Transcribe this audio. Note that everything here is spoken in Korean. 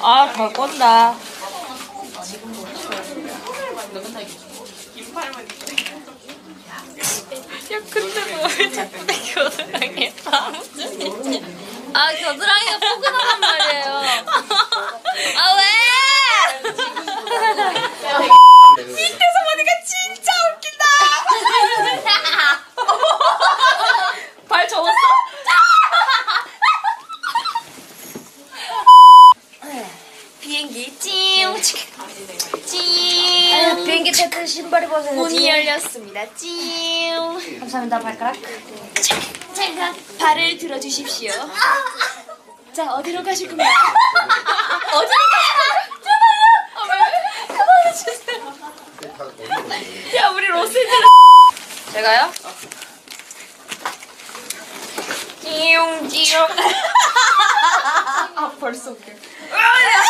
아, 잘 꼰다. 야, 근데 너왜 자꾸 내 겨드랑이에 다 묻혀있지? 아, 겨드랑이가 포근하단 말이에요. 아, 왜? 밑에서 보니까 진짜 웃긴다! 발 접었어? 비행기 찡! 찡! 비행기 탈때 신발이 벗어야지. 문이 열렸습니다. 찡! 감사합니다, 발가락. 잠깐 발을 들어주십시오. 자 어디로 가실 건가요? 어디로 가실 제발요. 그만해 주세요. 야 우리 로스앤젤레스. 제가요? 띠용 띠용. 아 벌써 웃겨. 아. 띠용.